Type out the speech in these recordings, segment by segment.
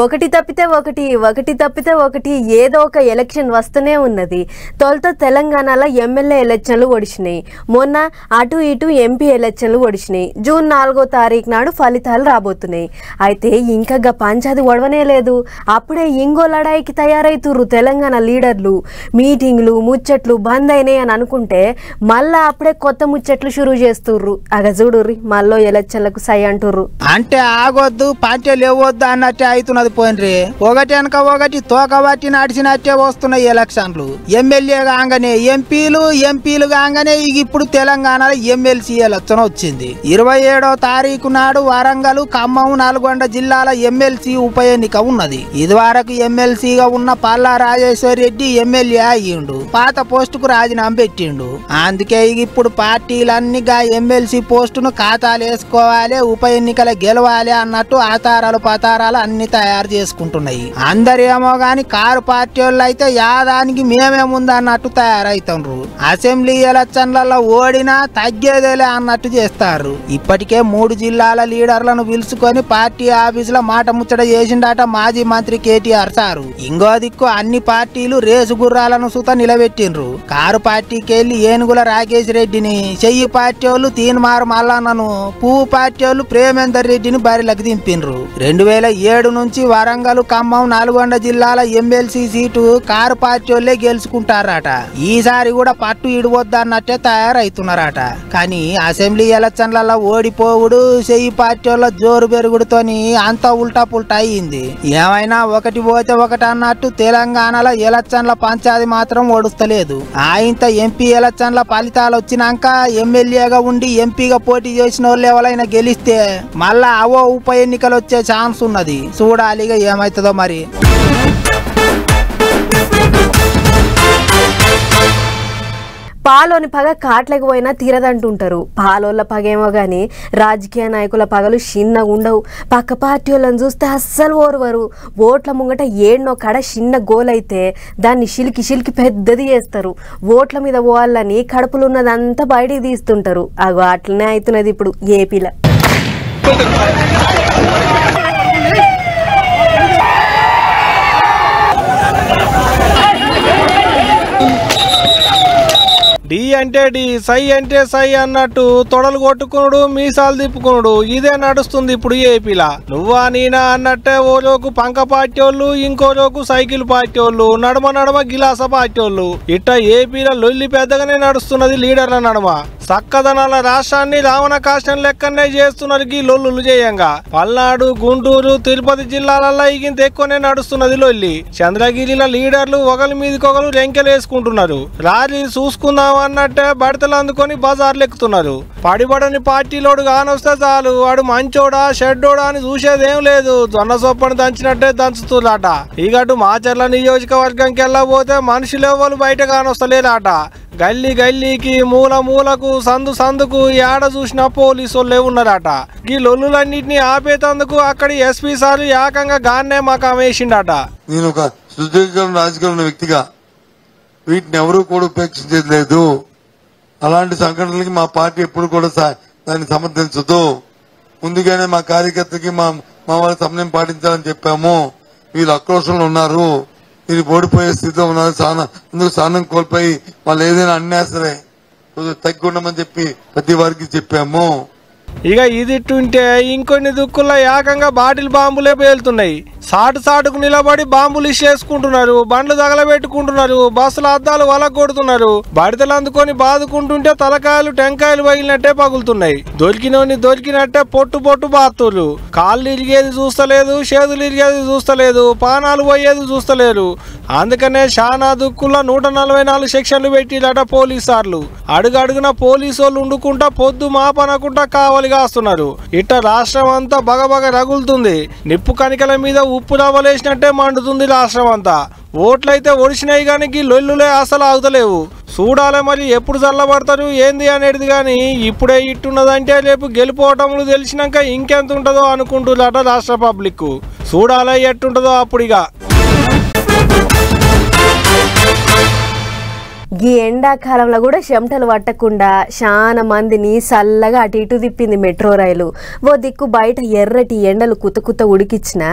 ఒకటి తప్పితే ఒకటి ఒకటి తప్పితే ఒకటి ఏదో ఒక ఎలక్షన్ వస్తూనే ఉన్నది. తొలుత తెలంగాణలో ఎమ్మెల్యే ఎలక్షన్లు ఒడిచినాయి మొన్న అటు ఇటు ఎంపీ ఎలక్షన్లు ఒడిచినాయి జూన్ నాలుగో తారీఖు నాడు ఫలితాలు రాబోతున్నాయి. అయితే ఇంకా గా పంచాది ఒడవనే లేదు. అప్పుడే ఇంగో లడాయికి తయారైతురు తెలంగాణ లీడర్లు. మీటింగ్లు ముచ్చట్లు బంద్ అయినాయి అని అనుకుంటే మళ్ళా అప్పుడే కొత్త ముచ్చట్లు షురూ చేస్తుర్రు. అగ చూడుర్రి మళ్ళీ ఎలక్షన్లకు సై అంటుర్రు. అంటే ఆగొద్దు పార్టీలు ఇవ్వద్దు అన్నట్టే ఉన్నది పోయినరి ఒకటి వెనక ఒకటి తోక పట్టి నడిచినట్టే వస్తున్నాయి ఎలక్షన్లు. ఎమ్మెల్యే కాగానే ఎంపీలు ఎంపీలు కాగానే ఇక ఇప్పుడు తెలంగాణలో ఎమ్మెల్సీ ఎలక్షన్ వచ్చింది. ఇరవై ఏడో తారీఖు నాడు వరంగల్ ఖమ్మం నల్గొండ జిల్లాల ఎమ్మెల్సీ ఉప ఎన్నిక ఉన్నది. ఇదివరకు ఎమ్మెల్సీగా ఉన్న పల్లా రాజేశ్వర్ రెడ్డి ఎమ్మెల్యే అయ్యిండు. పాత పోస్టుకు రాజీనామా పెట్టిండు. అందుకే ఇప్పుడు పార్టీలన్నీ గా ఎమ్మెల్సీ పోస్టును ఖాతాలు వేసుకోవాలి ఉప ఎన్నికల గెలవాలి అన్నట్టు ఆతారాలు పతారాలు అన్ని తయారు తయారు చేసుకుంటున్నాయి. అందరేమో గాని కారు పార్టీ వాళ్ళు అయితే యాదానికి మేమేముంది అన్నట్టు తయారైతుండ్రు. అసెంబ్లీ ఎలక్షన్లలో ఓడినా తగ్గేదేలే అన్నట్టు చేస్తారు. ఇప్పటికే మూడు జిల్లాల లీడర్లను పిలుచుకొని పార్టీ ఆఫీసులో మాట ముచ్చట చేసిండట మాజీ మంత్రి కేటీఆర్ సారు. ఇంకో దిక్కు అన్ని పార్టీలు రేసు గుర్రాలను సుత నిలబెట్టిండ్రు. కారు పార్టీకి వెళ్ళి ఏనుగుల రాకేష్ రెడ్డిని చెయ్యి పార్టీ వాళ్ళు తీన్మారు మల్లన్నను పువ్వు పార్టీ వాళ్ళు ప్రేమేందర్ రెడ్డిని బరిలకు దింపిండ్రు రెండు వేల ఏడు నుంచి వరంగల్ ఖమ్మం నల్గొండ జిల్లాల ఎమ్మెల్సీ సీటు కారు పార్టీ వాళ్ళే గెలుచుకుంటారట. ఈసారి కూడా పట్టు ఇడవద్దన్నట్టే తయారైతున్నారట. కానీ అసెంబ్లీ ఎలక్షన్లలో ఓడిపోవుడు చెయ్యి పార్టీ వాళ్ళ జోరు పెరుగుడుతోని అంతా ఉల్టా పుల్టా అయింది. ఏమైనా ఒకటి పోతే ఒకటి అన్నట్టు తెలంగాణలో ఎలక్షన్ల పంచాది మాత్రం ఓడుస్తలేదు. ఆయంత ఎంపీ ఎలక్షన్ల ఫలితాలు వచ్చినాక ఎమ్మెల్యేగా ఉండి ఎంపీగా పోటీ చేసిన వాళ్ళు ఎవరైనా గెలిస్తే మళ్ళా అవో ఉప ఎన్నికలు వచ్చే ఛాన్స్ ఉన్నది. చూడ చూడాలిగా ఏమవుతుందో మరి. పాలోని పగ కాట్లకు పోయినా తీరదంటుంటారు. పాలోళ్ళ పగ ఏమో రాజకీయ నాయకుల పగలు చిన్నగా ఉండవు. పక్క పార్టీ వాళ్ళని చూస్తే అస్సలు ఓరువరు. ఓట్ల ముంగట ఏడ్నో కడ చిన్న గోలైతే దాన్ని శిలికి శిలికి పెద్దది చేస్తారు. ఓట్ల మీద పోవాలని కడుపులు ఉన్నదంతా బయటికి తీస్తుంటారు. అగో అట్లనే అవుతున్నది ఇప్పుడు ఏపీలో. డి అంటే డి సై అంటే సై అన్నట్టు తొడలు కొట్టుకునుడు మీసాలు తిప్పుకునుడు. ఇదే నడుస్తుంది ఇప్పుడు ఏపీలా. నువ్వా నీనా అన్నట్టే ఓ రోజు పంక పార్టీోళ్ళు ఇంకో సైకిల్ పార్టీోళ్ళు నడమ నడమ గిలాస పార్టీోళ్ళు ఇట్ట ఏపీలో లొల్లి పెద్దగానే నడుస్తున్నది లీడర్ల నడమ. చక్కదనాల రాష్ట్రాన్ని రావణ కాష్టం లెక్కనే చేస్తున్నారు ఈ లొల్లులు చేయంగా పల్నాడు గుంటూరు తిరుపతి జిల్లాలలో ఇగింత ఎక్కువనే నడుస్తున్నది లొల్లి. చంద్రగిరిల లీడర్లు ఒకరి మీదకొకరు రెంకెలేసుకుంటున్నారు. రాజీ చూసుకుందామా అన్నట్టే బడతలు అందుకొని బజార్లు ఎక్కుతున్నారు. పడిబడని పార్టీలోడు కానొస్తే చాలు. వాడు మంచోడా షెడ్డోడా అని చూసేదేం లేదు. జొన్న సొప్పని దంచినట్టే దంచుతున్నట ఇగటు మాచర్ల నియోజకవర్గంకి వెళ్ళబోతే మనుషులు ఎవరు బయట కానొస్తలేరట. గల్లీ గల్లీకి మూల మూలకు సందు సందుకు ఏడ చూసినా పోలీసు వాళ్ళే ఉన్నారట. ఈ లొల్లులన్నింటినీ ఆపేతందుకు అక్కడి ఎస్పీ సార్ ఏకంగా గాన్నే మకాం వేసిండట నేను ఒక సుదీర్ఘ రాజకీయ వ్యక్తిగా వీటిని ఎవరూ కూడా ఉపేక్షించలేదు అలాంటి సంఘటనలకి మా పార్టీ ఎప్పుడు కూడా దాన్ని సమర్థించదు. ముందుగానే మా కార్యకర్తకి మా మా వాళ్ళ సమన్వయం పాటించాలని చెప్పాము. వీళ్ళు ఆక్రోషంలో ఉన్నారు. వీళ్ళు ఓడిపోయే స్థితిలో ఉన్నారు. సానా అందుకు స్థానం కోల్పోయి వాళ్ళు ఏదైనా అన్నా సరే కొంచెం తగ్గి ఉండమని చెప్పి ప్రతి వారికి చెప్పాము. ఇక ఇది ఇట్టుంటే ఇంకొన్ని దుక్కుల్లో ఏకంగా బాటిల్ బాంబులే పేలుతున్నాయి. సాటు సాటుకు నిలబడి బాంబులు ఇచ్చేసుకుంటున్నారు బండ్లు తగలబెట్టుకుంటున్నారు బస్సుల అద్దాలు వలగొడుతున్నారు. బడితలు అందుకొని బాదుకుంటుంటే తలకాయలు టెంకాయలు పగిలినట్టే పగులుతున్నాయి. దొరికినోని దొరికినట్టే పొట్టు పొట్టు బాతులు కాళ్ళు ఇరిగేది చూస్తలేదు చేతులు ఇరిగేది చూస్తలేదు పానాలు పోయేది చూస్తలేరు. అందుకనే చానా దుక్కుల్లో నూట నలభై నాలుగు సెక్షన్లు పెట్టిరట పోలీసార్లు. అడుగడుగున పోలీసు వాళ్ళు ఉండుకుంటా పొద్దు మాపనకుండా కావలి కాస్తున్నారు ఇట్ట రాష్ట్రం అంతా బగబగ రగులుతుంది. నిప్పు కణికల మీద ఉప్పు రవ్వలేసినట్టే మండుతుంది రాష్ట్రం అంతా. ఓట్లయితే ఒడిసినాయి కానీ ఈ లొల్లులే అసలు ఆగుతలేవు. చూడాలి మరి ఎప్పుడు చల్లబడతారు ఏంది అనేది కానీ ఇప్పుడే ఇట్టున్నదంటే రేపు గెలిపోవటములు తెలిసినాక ఇంకెంత ఉంటుందో అనుకుంటున్నారట రాష్ట్ర పబ్లిక్ చూడాలి ఎట్టుంటుందో అప్పుడిగా. ఈ ఎండాకాలంలో కూడా చెమటలు పట్టకుండా చాలా మందిని చల్లగా అటు ఇటు తిప్పింది మెట్రో రైలు. ఓ దిక్కు బయట ఎర్రటి ఎండలు కుత కుత ఉడికిచ్చిన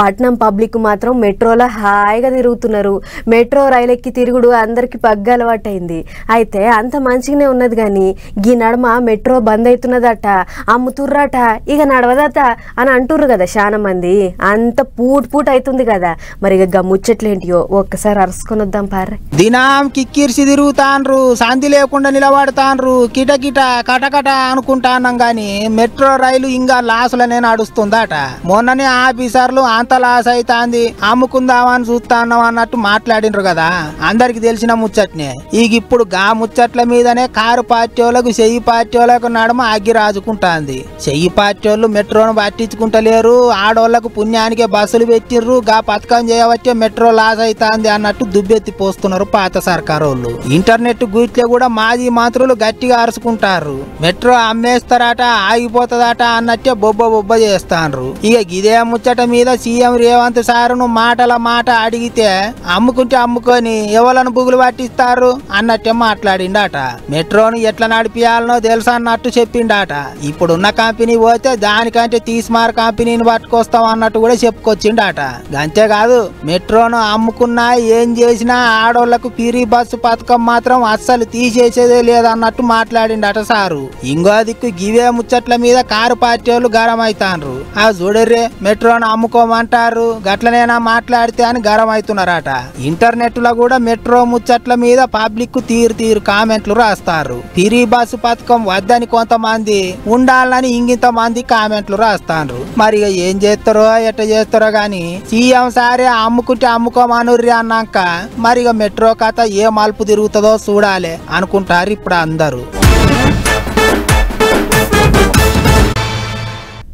పట్నం పబ్లిక్ మాత్రం మెట్రోలో హాయిగా తిరుగుతున్నారు. మెట్రో రైలు ఎక్కి తిరుగుడు అందరికి పగ్గలవాటైంది అయితే అంత మంచిగానే ఉన్నది కానీ ఈ నడమ మెట్రో బంద్ అవుతున్నదట అమ్ముతుర్రాట ఇక నడవదట అని అంటుర్రు కదా చాలా మంది. అంత పూట్ పూట్ అవుతుంది కదా. మరి ఇక ముచ్చట్లేంటియో ఒక్కసారి అరుసుకొని వద్దాం పార్రే. దినాం కిక్కిరిసి తిరుగుతాన్రు శాంతి లేకుండా నిలబడతాన్రు కిటకిట కటకట అనుకుంటాన్నాం గాని మెట్రో రైలు ఇంకా లాసులనే నడుస్తుందట. మొన్ననే ఆఫీసర్లు అంత లాస్ అయితాంది అమ్ముకుందామని చూస్తాన్నాం అన్నట్టు మాట్లాడినరు కదా. అందరికి తెలిసిన ముచ్చట్నే. ఇక ఇప్పుడు గా ముచ్చట్ల మీదనే కారు పార్టీ చెయ్యి పార్టీ వాళ్ళకు నడుమ అగ్గి రాజుకుంటాంది. చెయ్యి పార్టీ వాళ్ళు మెట్రోను పట్టించుకుంటలేరు ఆడోళ్ళకు పుణ్యానికే బస్సులు పెట్టిర్రు గా పథకం చేయవచ్చే మెట్రో లాస్ అవుతాంది అన్నట్టు దుబ్బెత్తి పోస్తున్నారు పాత సర్కారు వాళ్ళు ఇంటర్నెట్ గురిట్లో కూడా మాజీ మంత్రులు గట్టిగా అరుచుకుంటారు. మెట్రో అమ్మేస్తారట ఆగిపోతుందట అన్నట్టే బొబ్బ బొబ్బ చేస్తాండ్రు. ఇక ఇదే ముచ్చట మీద సీఎం రేవంత్ సారును మాటల మాట అడిగితే అమ్ముకుంటే అమ్ముకొని ఎవలను బుగులు పట్టిస్తారు అన్నట్టే మాట్లాడిండట. మెట్రోను ఎట్లా నడిపియాలనో తెలుసు అన్నట్టు చెప్పిండట. ఇప్పుడున్న కంపెనీ పోతే దానికంటే తీసుమార్ కంపెనీని పట్టుకొస్తాం అన్నట్టు కూడా చెప్పుకొచ్చిండట. అంతేకాదు మెట్రోను అమ్ముకున్నా ఏం చేసినా ఆడోళ్ళకు పిరి బస్సు పథకం పథకం మాత్రం అస్సలు తీసేసేదే లేదన్నట్టు మాట్లాడిండట సారు. ఇంకో దిక్కు గివే ముచ్చట్ల మీద కారు పార్టీ వాళ్ళు గరం అవుతాండ్రు ఆ చూడర్రే మెట్రోను అమ్ముకోమంటారు గట్లనేనా మాట్లాడితే అని గరం అవుతున్నారట ఇంటర్నెట్లో కూడా మెట్రో ముచ్చట్ల మీద పబ్లిక్ తీరు తీరు కామెంట్లు రాస్తారు. తిరిగి బస్సు పథకం వద్దని కొంతమంది ఉండాలని ఇంగింత మంది కామెంట్లు రాస్తాండ్రు మరి ఏం చేస్తారో ఎట్ట చేస్తారో గాని సీఎం సారే అమ్ముకుంటే అమ్ముకోమనుర్రి అన్నాక మరి మెట్రో కథ ఏ మలుపు తిరుగుతుందో చూడాలి అనుకుంటారు ఇప్పుడు అందరూ.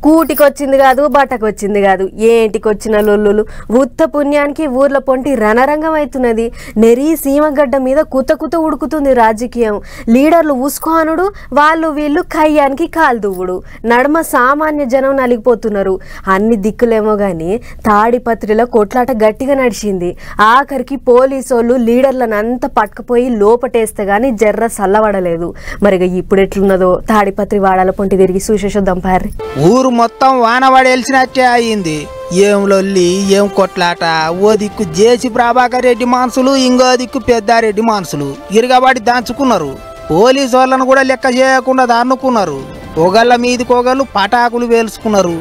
కూటికొచ్చింది కాదు బట్టకొచ్చింది కాదు. ఏంటికొచ్చిన లొల్లులు? ఉత్త పుణ్యానికి ఊర్ల పొంటి రణరంగం అవుతున్నది. నెరీ సీమగడ్డ మీద కుత కుత ఉడుకుతుంది రాజకీయం. లీడర్లు ఊసుకోనుడు వాళ్ళు వీళ్ళు కయ్యానికి కాల్దువుడు నడమ సామాన్య జనం నలిగిపోతున్నారు. అన్ని దిక్కులేమో కానీ తాడిపత్రిలో కొట్లాట గట్టిగా నడిచింది. ఆఖరికి పోలీసోళ్ళు లీడర్లను అంతా పట్టుకుపోయి లోపటేస్తే గాని జర్ర సల్లబడలేదు. మరిగా ఇప్పుడు ఎట్లున్నదో తాడిపత్రి వాడాల పొంటి తిరిగి చూసేసొద్దాం పారి ఊరు మొత్తం వానవాడి వెలిసినట్టే అయింది ఏం లొల్లి ఏం కొట్లాట ఓ దిక్కు జేసి ప్రభాకర్ రెడ్డి మనుషులు ఇంకో దిక్కు పెద్దారెడ్డి మనుషులు ఇరుగబడి దాచుకున్నారు. పోలీసు వాళ్ళను కూడా లెక్క చేయకుండా దాన్నుకున్నారు. ఒకళ్ళ మీదికి పటాకులు వేలుసుకున్నారు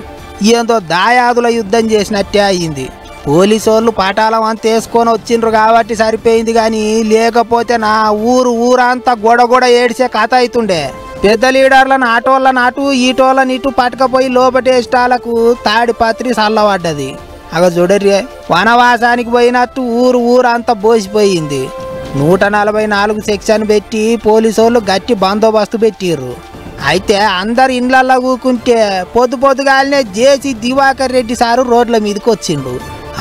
ఏందో దాయాదుల యుద్ధం చేసినట్టే అయింది పోలీసు వాళ్ళు పటాలం అంత వేసుకొని వచ్చిండ్రు కాబట్టి సరిపోయింది కానీ లేకపోతే నా ఊరు ఊరంతా గొడగొడ ఏడిసే కథ అవుతుండే పెద్ద లీడర్లను ఆటోళ్ళని అటు ఈటోళ్ళని ఇటు పట్టుకపోయి తాడి తాడిపత్రి చల్లబడ్డది. అగ చూడర్రే వనవాసానికి పోయినట్టు ఊరు ఊరు అంతా బోసిపోయింది. నూట నలభై నాలుగు సెక్షన్ పెట్టి పోలీసు వాళ్ళు గట్టి బందోబస్తు పెట్టిర్రు. అయితే అందరు ఇండ్లల్లో కూకుంటే పొద్దు పొద్దుగాలనే J C Diwakar Reddy sir రోడ్ల మీదకి వచ్చిండు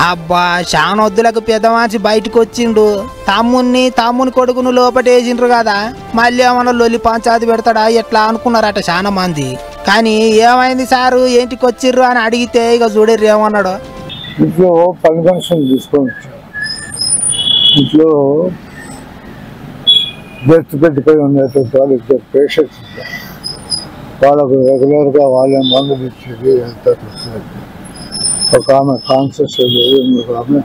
అబ్బా శానొద్దులకు పెదమాచి బయటకు వచ్చిండు తమ్ముణ్ణి తమ్ముని కొడుకును లోపటేసిండ్రు కదా. మళ్ళీ ఏమన్నా లొల్లి పంచాది పెడతాడా? ఎట్లా అనుకున్నారట చాలా మంది కానీ ఏమైంది సారు? ఏంటికి వచ్చిర్రు అని అడిగితే ఇక చూడర్రు ఏమన్నాడు. ఇంట్లో పని ఫంక్షన్ తీసుకోవచ్చు ఇంట్లో బెర్త్ పెట్టిపోయి ఉండేటువంటి వాళ్ళు ఇద్దరు పేషెంట్స్ వాళ్ళకు రెగ్యులర్గా వాళ్ళే మందులు ఇచ్చేది ఒకమె కాన్సెస్ ఒక ఆమె కాన్షియస్ ఆమె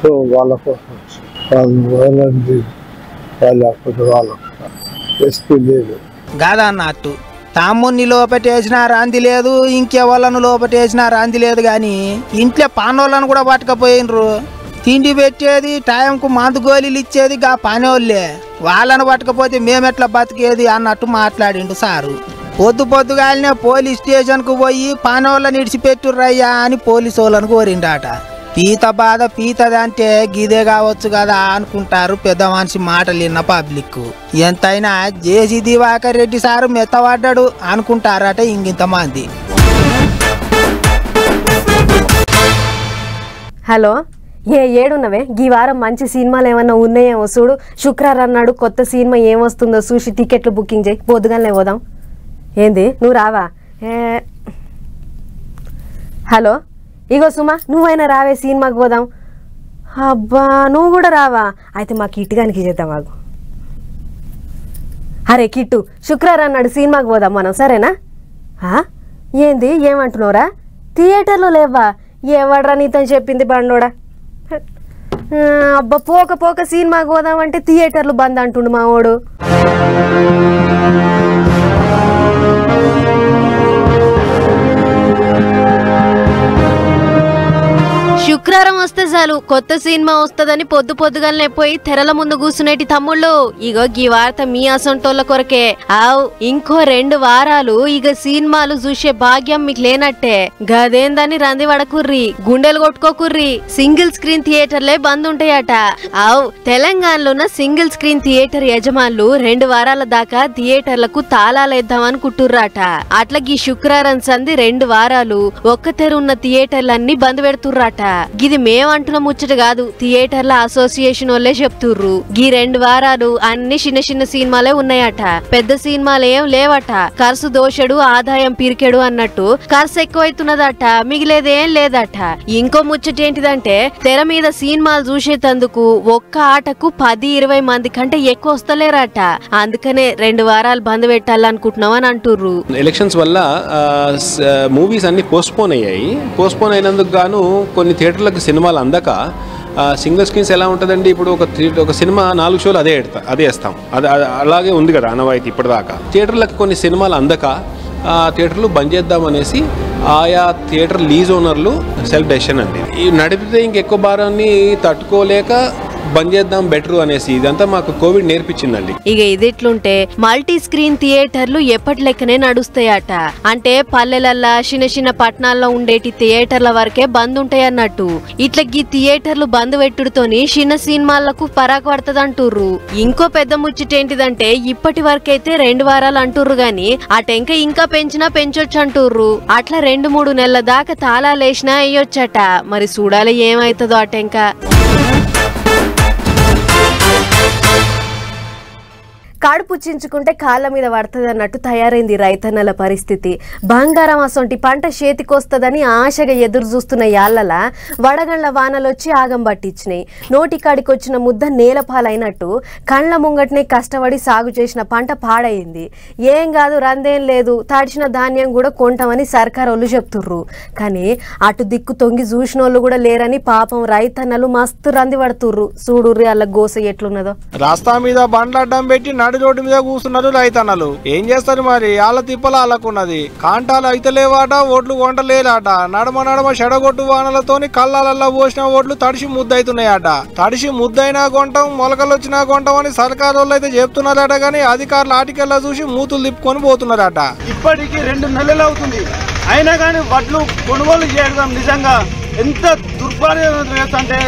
సో వాళ్ళ కోసం వాళ్ళు వాళ్ళని వాళ్ళు లేకపోతే ఎస్పీ లేదు. కాదన్నట్టు తమ్ముని లోపటేసిన రాంది లేదు ఇంకెవళ్ళను లోపటేసిన రాంది లేదు కానీ ఇంట్లో పానోళ్ళను కూడా పట్టుకపోయినరు. తిండి పెట్టేది టైంకు మందు గోళీలు ఇచ్చేది గా పనోళ్ళే. వాళ్ళను పట్టకపోతే మేమెట్లా బతికేది అన్నట్టు మాట్లాడిండు సారు. పొద్దు పొద్దుగాలనే పోలీస్ స్టేషన్కు పోయి పనోళ్ళని ఇడిచిపెట్టుర్రయ్యా అని పోలీసు వాళ్ళను కోరిండాట. పీత బాధ పీతదంటే గిదే కావచ్చు కదా అనుకుంటారు పెద్ద మనిషి మాటలు విన్న పబ్లిక్ ఎంతైనా J C Diwakar Reddy sir మెత్తపడ్డాడు అనుకుంటారట ఇంకింతమంది హలో ఏ ఏడున్నవే? ఈ వారం మంచి సినిమాలు ఏమన్నా ఉన్నాయేమో చూడు. శుక్రవారం అన్నాడు కొత్త సినిమా ఏమొస్తుందో చూసి టికెట్లు బుకింగ్ చేయి. పొద్దుగానే పోదాం. ఏంది? నువ్వు రావా? హలో? ఇగో సుమా నువ్వైనా రావే సినిమాకి పోదాం. అబ్బా నువ్వు కూడా రావా? అయితే మా కిట్టుగానికి చేద్దాం మాకు అరే కిట్టు శుక్రవారం నాడు సినిమాకి పోదాం మనం సరేనా? ఏంది? ఏమంటున్నావురా? థియేటర్లో లేవా? ఎవడ్రా నీతో చెప్పింది బండోడా? అబ్బా పోక పోక సినిమాకి పోదాం అంటే థియేటర్లు బంద్ అంటుండు మా వాడు శుక్రవారం వస్తే చాలు కొత్త సినిమా వస్తుందని పొద్దు పొద్దుగాలనే పోయి తెరల ముందు కూర్చునేటి తమ్ముళ్ళు. ఇగో గీ వార్త మీ అసొంటోళ్ళ కొరకే. ఆవ్ ఇంకో రెండు వారాలు ఇక సినిమాలు చూసే భాగ్యం మీకు లేనట్టే. గదేందని రంది వడకుర్రి గుండెలు కొట్టుకోకుర్రి సింగిల్ స్క్రీన్ థియేటర్లే బంద్ ఉంటాయట. ఆవ్ తెలంగాణలో ఉన్న సింగిల్ స్క్రీన్ థియేటర్ యజమానులు రెండు వారాల దాకా థియేటర్లకు తాళాలేద్దామని కుట్టుర్రాట అట్లా గీ శుక్రవారం సంది రెండు వారాలు ఒక్క తెరు ఉన్న థియేటర్లన్నీ బంద్ పెడుతుర్రాట. గిది మేమంటున్న ముచ్చట కాదు థియేటర్ల అసోసియేషన్ వాళ్ళే చెప్తుర్రు. గీ రెండు వారాలు అన్ని చిన్న చిన్న సినిమాలే ఉన్నాయట. పెద్ద సినిమాలు ఏం లేవట. ఖర్చు దోషడు ఆదాయం పిరికెడు అన్నట్టు ఖర్చు ఎక్కువైతున్నదట మిగిలేదేం లేదట. ఇంకో ముచ్చట ఏంటిదంటే తెర మీద సినిమాలు చూసేటందుకు ఒక్క ఆటకు పది ఇరవై మంది కంటే ఎక్కువ వస్తలేరట. అందుకనే రెండు వారాలు బంద్ పెట్టాలనుకుంటున్నాం అని అంటుర్రు. ఎలక్షన్స్ వల్ల మూవీస్ అన్ని పోస్ట్పోన్ అయ్యాయి. పోస్ట్పోన్ అయినందుకు గాను కొన్ని థియేటర్లకు సినిమాలు అందక సింగిల్ స్క్రీన్స్ ఎలా ఉంటుందండి? ఇప్పుడు ఒక ఒక సినిమా నాలుగు షోలు అదే ఎడతా అదే వేస్తాం. అది అలాగే ఉంది కదా అనవాయితీ ఇప్పటిదాకా. థియేటర్లకు కొన్ని సినిమాలు అందక ఆ థియేటర్లు బంద్ చేద్దామనేసి ఆయా థియేటర్ లీజ్ ఓనర్లు సెల్ఫ్ డెసిషన్ అండి. ఈ నడిపితే ఇంకెక్కువ భారాన్ని తట్టుకోలేక బంద్ చేద్దాం బెటర్ అనేసి ఇదంతా మాకు కోవిడ్ నేర్పించిందండి. ఇక ఇదిట్లుంటే మల్టీ స్క్రీన్ థియేటర్లు ఎప్పటి లెక్కనే నడుస్తాయట. అంటే పల్లెలల్లా చిన్న చిన్న పట్టణాల్లో ఉండేటి థియేటర్ల వరకే బంద్ ఉంటాయి అన్నట్టు ఇట్లా గీ థియేటర్లు బంద్ పెట్టుడుతోని చిన్న సినిమాలకు పరాకు పడుతుందంటుర్రు. ఇంకో పెద్ద ముచ్చటేంటిదంటే ఇప్పటి వరకైతే రెండు వారాలు అంటుర్రు గాని అటెంక ఇంకా పెంచినా పెంచొచ్చు అంటుర్రు అట్లా రెండు మూడు నెలల దాకా తాళాలేసినా అయ్యొచ్చట మరి చూడాలి ఏమైతుందో ఆ కాడు పుచ్చించుకుంటే కాళ్ళ మీద పడుతుంది అన్నట్టు తయారైంది రైతన్నల పరిస్థితి. బంగారం అసొంటి పంట చేతికొస్తుందని ఆశగా ఎదురు చూస్తున్న యాళ్ళల వడగండ్ల వానలొచ్చి ఆగం పట్టించినాయి. నోటికాడికి వచ్చిన ముద్ద నేలపాలైనట్టు కండ్ల కళ్ళ ముంగటనే కష్టపడి సాగు చేసిన పంట పాడైంది. ఏం కాదు రందేం లేదు తడిచిన ధాన్యం కూడా కొంటామని సర్కార్ వాళ్ళు చెప్తుర్రు. కానీ అటు దిక్కు తొంగి చూసిన వాళ్ళు కూడా లేరని పాపం రైతన్నలు మస్తు రంది పడుతుర్రు. చూడుర్రి అలా గోస ఎట్లున్నదో. రాస్తా మీద బండ్ల అడ్డం పెట్టి నడు రోడ్డు మీద కూస్తున్నారు రైతన్నలు. ఏం చేస్తారు మరి? వాళ్ళ తిప్పల వాళ్ళకున్నది కాంటాలు అయితే లేవాట ఓట్లు కొంటలేదట నడమ నడమ చెడగొట్టు వానలతోని కళ్ళాలల్లా పోసిన ఓట్లు తడిసి ముద్దయితున్నాయట తడిసి ముద్దైనా కొంటాం మొలకలు వచ్చినా కొంటాం అని సర్కారు వాళ్ళు అయితే చెప్తున్నారట కానీ అధికారులు ఆటికెల్లా చూసి మూతులు తిప్పుకొని పోతున్నారట. ఇప్పటికి రెండు నెలలు అవుతుంది. అయినా కానీ వడ్లు కొనుగోలు చేయడం నిజంగా ఎంత దుర్భార్యం అంటే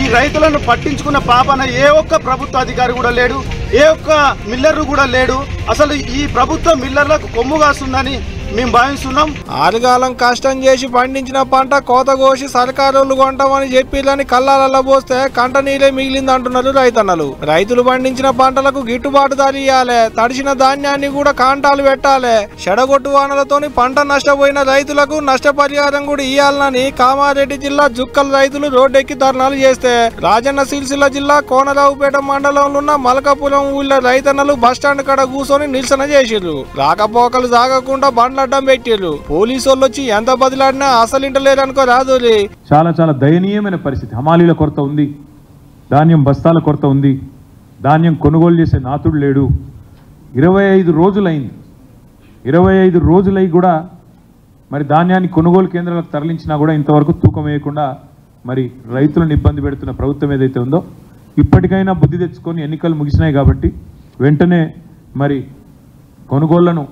ఈ రైతులను పట్టించుకున్న పాపన ఏ ఒక్క ప్రభుత్వ అధికారి కూడా లేడు. ఏ ఒక్క మిల్లర్ కూడా లేడు. అసలు ఈ ప్రభుత్వం మిల్లర్లకు కొమ్ము కాస్తుందని మేము భావిస్తున్నాం. ఆరుగాలం కష్టం చేసి పండించిన పంట కోత కోసి సర్కారులు కొంటామని చెప్పిలని కళ్ళాలలో పోస్తే కంట నీరే మిగిలింది అంటున్నారు రైతన్నలు. రైతులు పండించిన పంటలకు గిట్టుబాటు ధర ఇయ్యాలే తడిసిన ధాన్యాన్ని కూడా కాంటాలు పెట్టాలి. చెడగొట్టు వానలతోని పంట నష్టపోయిన రైతులకు నష్టపరిహారం కూడా ఇయ్యాలని కామారెడ్డి జిల్లా జుక్కల రైతులు రోడ్డెక్కి ధర్నాలు చేస్తే రాజన్న సిరిసిల్ల జిల్లా కోనరావుపేట మండలంలో ఉన్న మలకపురం ఊళ్ళో రైతన్నలు బస్టాండ్ కాడ కూర్చొని నిరసన చేసిర్రు. రాకపోకలు సాగకుండా బండ్ల మాట్లాడడం పెట్టిర్రు. పోలీసు వాళ్ళు వచ్చి ఎంత బదిలాడినా అసలు ఇంటలేరు అనుకో రాదులే చాలా చాలా దయనీయమైన పరిస్థితి. హమాలీల కొరత ఉంది. ధాన్యం బస్తాల కొరత ఉంది. ధాన్యం కొనుగోలు చేసే నాతుడు లేడు. ఇరవై ఐదు రోజులైంది. ఇరవై ఐదు రోజులై కూడా మరి ధాన్యాన్ని కొనుగోలు కేంద్రాలకు తరలించినా కూడా ఇంతవరకు తూకం వేయకుండా మరి రైతులను ఇబ్బంది పెడుతున్న ప్రభుత్వం ఏదైతే ఉందో ఇప్పటికైనా బుద్ధి తెచ్చుకొని ఎన్నికలు ముగిసినాయి కాబట్టి వెంటనే మరి కొనుగోళ్ళను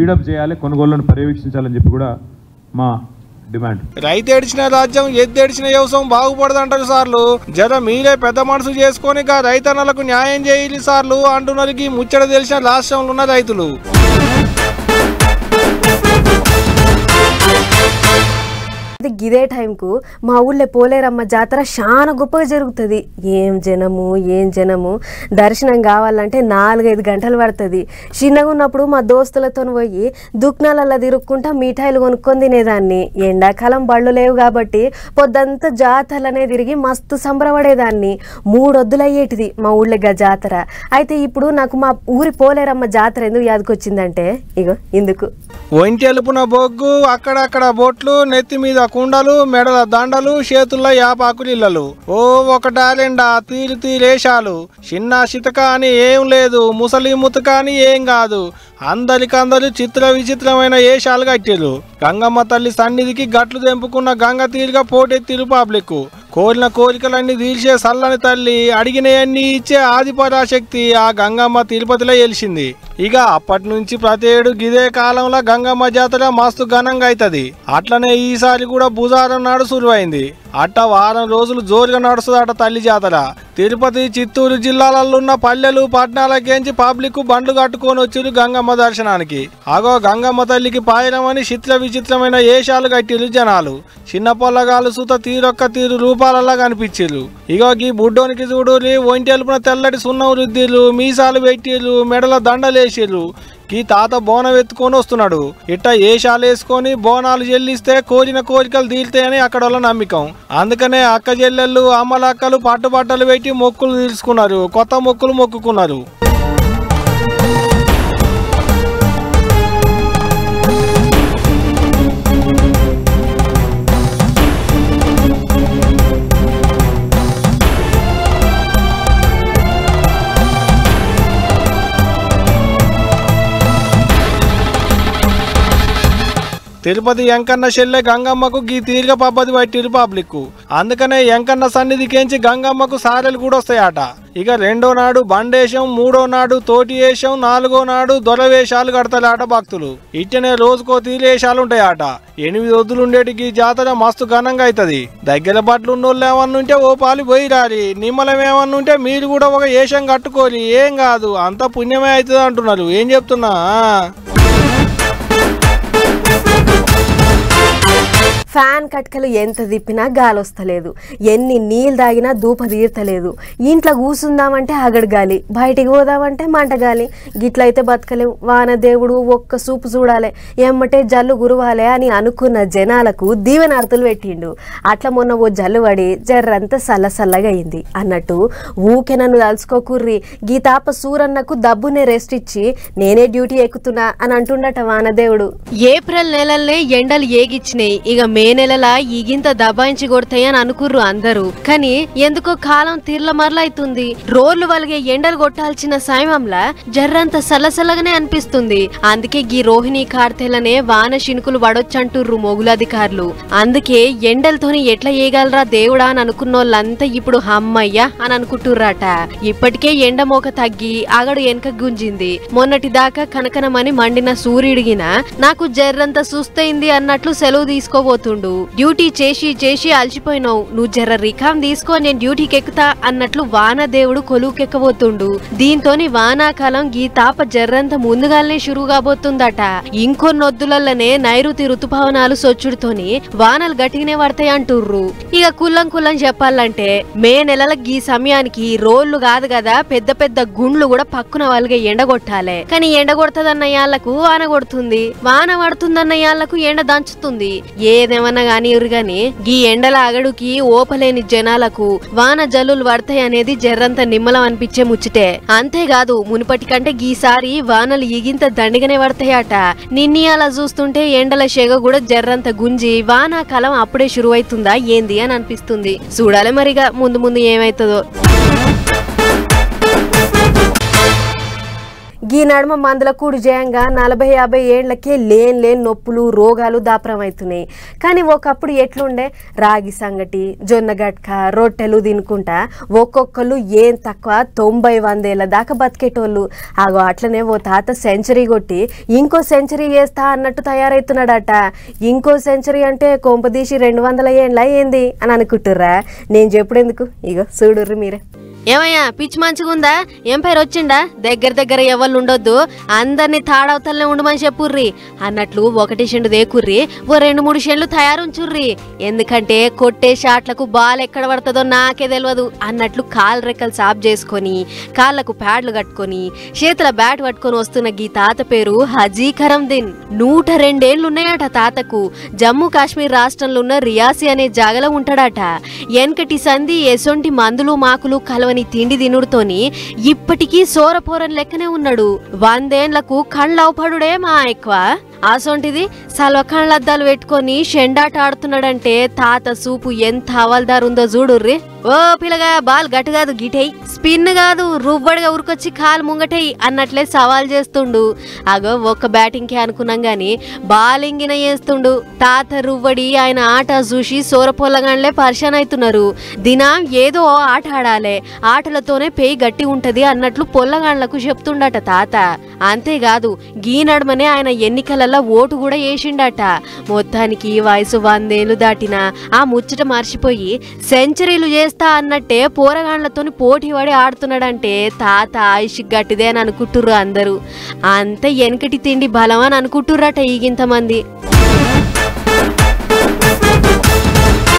స్పీడప్ చేయాలి కొనుగోళ్ళను పర్యవేక్షించాలని చెప్పి కూడా మా డిమాండ్. రైతు ఏడిచిన రాజ్యం ఎద్దు ఏడిచిన వ్యవసాయం బాగుపడదంటారు సార్లు. జర మీరే పెద్ద మనసు చేసుకొని రైతన్నలకు న్యాయం చేయాలి సార్లు అంటున్నారు. ముచ్చట తెలిసిన రాష్ట్రంలో ఉన్న రైతులు. అది గిదే టైంకు మా ఊళ్ళో పోలేరమ్మ జాతర చాలా గొప్పగా జరుగుతుంది. ఏం జనము ఏం జనము? దర్శనం కావాలంటే నాలుగైదు గంటలు పడుతుంది. చిన్నగా ఉన్నప్పుడు మా దోస్తులతో పోయి దుక్నాలల్లా తిరుక్కుంటా మిఠాయిలు కొనుక్కొని తినేదాన్ని. ఎండాకాలం బళ్ళు లేవు కాబట్టి పొద్దంతా జాతరలనే తిరిగి మస్తు సంబరపడేదాన్ని. మూడొద్దులు అయ్యేటిది మా ఊళ్ళో గా జాతర. అయితే ఇప్పుడు నాకు మా ఊరి పోలేరమ్మ జాతర ఎందుకు యాదకొచ్చిందంటే? ఇగో ఇందుకు. ఒంటెలుపున బొగ్గు అక్కడక్కడ బొట్లు నెత్తి మీద కుండలు మెడల దండలు చేతుల్లో యాపాకులు ఓ ఒకటారెండా తీరు తీరేషాలు చిన్న చితక అని ఏం లేదు ముసలి ముతక అని ఏం కాదు. అందరికందరు చిత్ర విచిత్రమైన ఏషాలు కట్టిరు గంగమ్మ తల్లి సన్నిధికి గట్లు తెంపుకున్న గంగ తీరుగా పోటెత్తిరు పబ్లిక్ కోరిన కోరికలన్నీ తీర్చే సల్లని తల్లి అడిగినవన్నీ ఇచ్చే ఆదిపరాశక్తి ఆ గంగమ్మ తిరుపతిలో గెలిచింది ఇక అప్పటి నుంచి ప్రతి ఏడు గిదే కాలంలో గంగమ్మ జాతర మస్తు ఘనంగా అవుతుంది అట్లనే ఈసారి కూడా బుధవారం నాడు సురువైంది. అట్ట వారం రోజులు జోరుగా నడుస్తుందట తల్లి జాతర. తిరుపతి చిత్తూరు జిల్లాలలో ఉన్న పల్లెలు పట్టణాలకేంచి పబ్లిక్ బండ్లు కట్టుకొని వచ్చిరు గంగమ్మ దర్శనానికి. అగో గంగమ్మ తల్లికి పాయనమని చిత్ర విచిత్రమైన ఏషాలు కట్టిరు జనాలు. చిన్న పొల్లగాలు సూత తీరొక్క తీరు రూపాలలా కనిపించారు ఇగో గీ బుడ్డోనికి చూడురి ఒంటెలుపున తెల్లటి సున్నం రుద్దిర్రు మీసాలు పెట్టిర్రు మెడల దండలేసిర్రు. ఈ తాత బోనం ఎత్తుకొని వస్తున్నాడు. ఇట్ట ఏషాలు వేసుకొని బోనాలు చెల్లిస్తే కోరిన కోరికలు తీరుతాయని అక్కడ వాళ్ళ నమ్మకం. అందుకనే అక్క చెల్లెళ్ళు అమ్మలక్కలు పట్టుబట్టలు పెట్టి మొక్కులు తీర్చుకున్నారు. కొత్త మొక్కులు మొక్కుకున్నారు. తిరుపతి ఎంకన్న చెల్లె గంగమ్మకు గీ తీర్ఘ పబ్బది పట్టిరు పబ్లిక్ అందుకనే ఎంకన్న సన్నిధికేంచి గంగమ్మకు సారెలు కూడా వస్తాయట ఇక రెండో నాడు బండేశం మూడో నాడు తోటి వేషం నాలుగో నాడు దొరవేషాలు కడతారట భక్తులు. ఇట్టనే రోజుకో తీరేషాలు ఉంటాయట ఎనిమిది వద్దులు ఉండేటి ఈ జాతర మస్తు ఘనంగా అవుతుంది దగ్గర బట్టలు ఉన్నోళ్ళు ఉంటే ఓ పాలు పోయి రాలి నిమ్మలం ఉంటే మీరు కూడా ఒక ఏషం కట్టుకోరి ఏం కాదు అంత పుణ్యమే అవుతుంది అంటున్నారు ఏం చెప్తున్నా? ఫ్యాన్ కట్కలు ఎంత తిప్పినా గాలి వస్తలేదు ఎన్ని నీళ్ళు తాగినా దూప తీర్తలేదు. ఇంట్లో కూసుందామంటే అగడు గాలి బయటికి పోదామంటే మంట గాలి గిట్లయితే బతకలేవు వాన దేవుడు ఒక్క సూపు చూడాలి. ఎమ్మటే జల్లు గురువాలే అని అనుకున్న జనాలకు దీవెనార్తులు పెట్టిండు. అట్లా మొన్న ఓ జల్లు పడి జర్రంతా సల్ల సల్లగా అయింది అన్నట్టు ఊకే నన్ను తలుచుకోకుర్రి గీతాప సూరన్నకు దబ్బునే రెస్ట్ ఇచ్చి నేనే డ్యూటీ ఎక్కుతున్నా అని అంటుండట వానదేవుడు ఏప్రిల్ నెలల్నే ఎండలు ఏగిచ్చినాయి. ఇక మే నెలలా ఈగింత దబాయించి కొడతాయని అనుకుర్రు అందరూ. కానీ ఎందుకో కాలం తీర్ల మరలైతుంది రోడ్లు వలిగే ఎండలు కొట్టాల్సిన సమయంలా జర్రంత సలసలగానే అనిపిస్తుంది. అందుకే గీ రోహిణి కార్తెలనే వాన శినుకులు పడొచ్చంటుర్రు మొగులధికారులు. అందుకే ఎండలతోని ఎట్లా ఏగలరా దేవుడా అని అనుకున్నోళ్ళంతా ఇప్పుడు హమ్మయ్య అని అనుకుంటుర్రాట. ఇప్పటికే ఎండ మోక తగ్గి అగడు వెనక గుంజింది. మొన్నటి దాకా కనకనమని మండిన సూర్యుడిగిన నాకు జర్రంత సుస్తైంది అన్నట్లు సెలవు తీసుకోబోతుండు డ్యూటీ చేసి చేసి అలసిపోయినావు. నువ్వు జర రికాం తీసుకో నేను డ్యూటీకి ఎక్కుతా అన్నట్లు వానదేవుడు కొలువుకెక్కబోతుండు. దీంతోని వానాకాలం గీ తాప జర్రంత ముందుగానే షురు కాబోతుందట. ఇంకొన్నొద్దులల్లనే నైరుతి ఋతుపవనాలు సొచ్చుడుతోని వానలు గట్టిగానే పడతాయి అంటుర్రు. ఇక కుల్లం కుల్లం చెప్పాలంటే మే నెలల ఈ సమయానికి రోళ్ళు కాదు కదా పెద్ద పెద్ద గుండ్లు కూడా పక్కున వాళ్ళకి ఎండగొట్టాలే. కానీ ఎండ యాళ్ళకు వాన కొడుతుంది. వాన పడుతుందన్న యాళ్ళకు ఎండ దంచుతుంది. ఏమన్నా గాని గాని ఈ ఎండల అగడుకి ఓపలేని జనాలకు వాన జల్లులు పడతాయి అనేది జర్రంత నిమ్మలం అనిపించే ముచ్చటే. అంతేకాదు మునుపటి కంటే గీసారి వానలు ఈగింత దండిగానే పడతాయట. నిన్ని అలా చూస్తుంటే ఎండల షెగ కూడా జర్రంత గుంజి వానాకాలం అప్పుడే షురువైతుందా ఏంది అని అనిపిస్తుంది. చూడాలి మరిగా ముందు ముందు ఏమైతుందో. గీ నడుమ మందుల కూడు చేయంగా నలభై యాభై ఏళ్ళకే లేని లేని నొప్పులు రోగాలు దాపరమవుతున్నాయి. కానీ ఒకప్పుడు ఎట్లుండే? రాగి సంగటి జొన్న గట్క రొట్టెలు తినుకుంటా ఒక్కొక్కరు ఏం తక్కువ తొంభై వందేళ్ళ దాకా బతికేటోళ్ళు. ఆగో అట్లనే ఓ తాత సెంచరీ కొట్టి ఇంకో సెంచరీ వేస్తా అన్నట్టు తయారవుతున్నాడట ఇంకో సెంచరీ అంటే కొంపదీసి రెండు వందల ఏండ్ల ఏంది అని అనుకుంటుర్రా? నేను చెప్పుడెందుకు? ఇగో చూడుర్రు మీరే. ఏమయ్యా పిచ్చి మంచిగుందా? ఏం పేరు వచ్చిండా దగ్గర దగ్గర ఎవరు ఉండొద్దు. అందరినీ తాడవతలనే ఉండమని చెప్పుర్రి అన్నట్లు ఒకటి షెండు దేకుర్రి ఓ రెండు మూడు షెండ్లు తయారుంచుర్రి. ఎందుకంటే కొట్టే షాట్లకు బాల్ ఎక్కడ పడుతుందో నాకే తెలియదు అన్నట్లు కాలు రెక్కలు సాఫ్ చేసుకొని కాళ్ళకు ప్యాడ్లు కట్టుకొని చేతుల బ్యాట్ పట్టుకొని వస్తున్న గీ తాత పేరు హజీ కరందిన్ నూట రెండేళ్ళున్నాయట తాతకు. జమ్మూ కాశ్మీర్ రాష్ట్రంలో ఉన్న రియాసి అనే జాగలో ఉంటాడట. వెనకటి సంధి ఎసొంటి మందులు మాకులు కలవని తిండి తినుడుతోని ఇప్పటికీ సోరపోరన్ లెక్కనే ఉన్నాడు. వందేండ్లకు కళ్ళవపడుడే మా ఎక్కువ. ఆసొంటిది సల్వ అద్దాలు పెట్టుకొని షెండాట ఆడుతున్నాడంటే తాత సూపు ఎంత హవాల్దారుందో చూడుర్రి. ఓ పిల్లగా బాల్ గట్టు కాదు గిటై స్పిన్ కాదు రువ్వడిగా ఉరికొచ్చి కాలు ముంగటై అన్నట్లే సవాల్ చేస్తుండు. అగో ఒక్క బ్యాటింగ్కే అనుకున్నాం గాని బాలింగిన చేస్తుండు తాత రువ్వడి ఆయన ఆట చూసి సోరపొల్లగానే పరిశాన్ అవుతున్నారు దినం ఏదో ఆట ఆడాలి. ఆటలతోనే పేయి గట్టి ఉంటది అన్నట్లు పొల్లగాళ్ళకు చెప్తుండట తాత. అంతేకాదు గీ నడమనే ఆయన ఎన్నికలలో ఓటు కూడా వేసిండట మొత్తానికి వయసు వందేళ్ళు దాటినా ఆ ముచ్చట మర్చిపోయి సెంచరీలు చేస్తా అన్నట్టే పోరగాండ్లతోని పోటీ పడి ఆడుతున్నాడంటే తాత ఆయుష్ గట్టిదే అని అనుకుంటుర్రు అందరూ. అంత వెనకటి తిండి బలం అని అనుకుంటుర్రట ఈగింతమంది